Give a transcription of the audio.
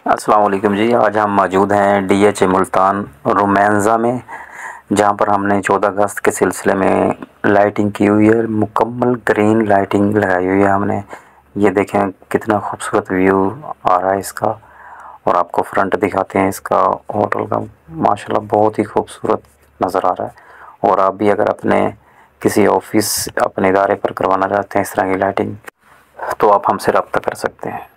अस्सलाम जी। आज हम मौजूद हैं D H A Multan Romanza में, जहाँ पर हमने 14 अगस्त के सिलसिले में लाइटिंग की हुई है मुकम्मल ग्रीन लाइटिंग लगाई हुई है हमने। ये देखें कितना खूबसूरत व्यू आ रहा है इसका और आपको फ्रंट दिखाते हैं इसका होटल का। माशाल्लाह बहुत ही खूबसूरत नज़र आ रहा है और आप भी अगर अपने किसी ऑफ़िस, अपने इदारे पर करवाना चाहते हैं इस तरह की लाइटिंग तो आप हमसे रब्ता कर सकते हैं।